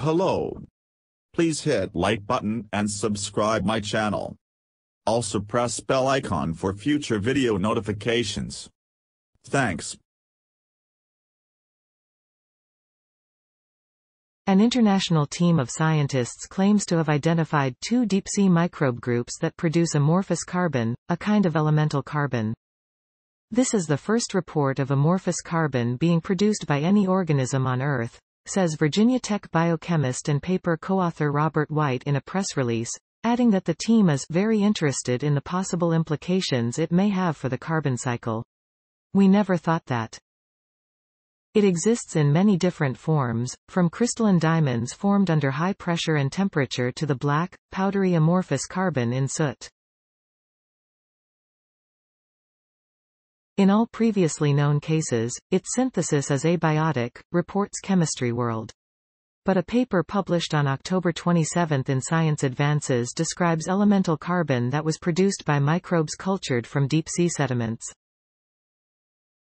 Hello. Please hit like button and subscribe my channel. Also press bell icon for future video notifications. Thanks. An international team of scientists claims to have identified two deep-sea microbe groups that produce amorphous carbon, a kind of elemental carbon. This is the first report of amorphous carbon being produced by any organism on Earth, says Virginia Tech biochemist and paper co-author Robert White in a press release, adding that the team is very interested in the possible implications it may have for the carbon cycle. We never thought that. It exists in many different forms, from crystalline diamonds formed under high pressure and temperature to the black, powdery amorphous carbon in soot. In all previously known cases, its synthesis is abiotic, reports Chemistry World. But a paper published on October 27 in Science Advances describes elemental carbon that was produced by microbes cultured from deep-sea sediments.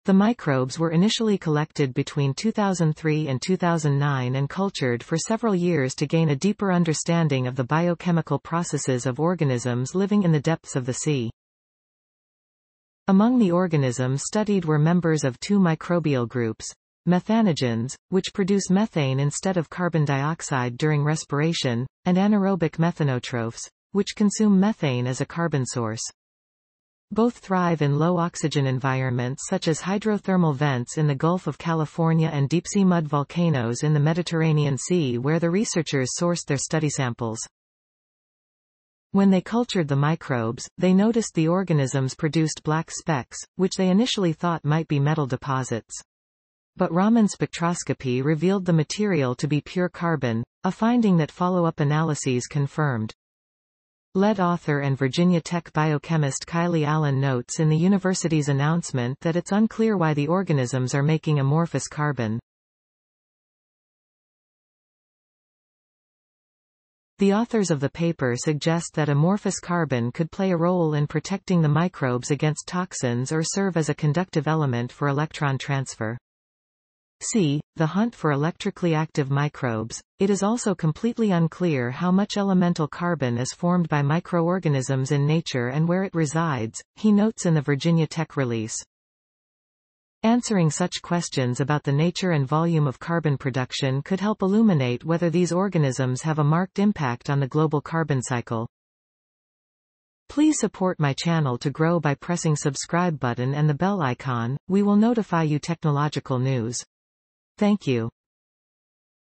The microbes were initially collected between 2003 and 2009 and cultured for several years to gain a deeper understanding of the biochemical processes of organisms living in the depths of the sea. Among the organisms studied were members of two microbial groups, methanogens, which produce methane instead of carbon dioxide during respiration, and anaerobic methanotrophs, which consume methane as a carbon source. Both thrive in low oxygen environments such as hydrothermal vents in the Gulf of California and deep-sea mud volcanoes in the Mediterranean Sea where the researchers sourced their study samples. When they cultured the microbes, they noticed the organisms produced black specks, which they initially thought might be metal deposits. But Raman spectroscopy revealed the material to be pure carbon, a finding that follow-up analyses confirmed. Lead author and Virginia Tech biochemist Kylie Allen notes in the university's announcement that it's unclear why the organisms are making amorphous carbon. The authors of the paper suggest that amorphous carbon could play a role in protecting the microbes against toxins or serve as a conductive element for electron transfer. C. The hunt for electrically active microbes. It is also completely unclear how much elemental carbon is formed by microorganisms in nature and where it resides, he notes in the Virginia Tech release. Answering such questions about the nature and volume of carbon production could help illuminate whether these organisms have a marked impact on the global carbon cycle. Please support my channel to grow by pressing subscribe button and the bell icon, we will notify you technological news. Thank you.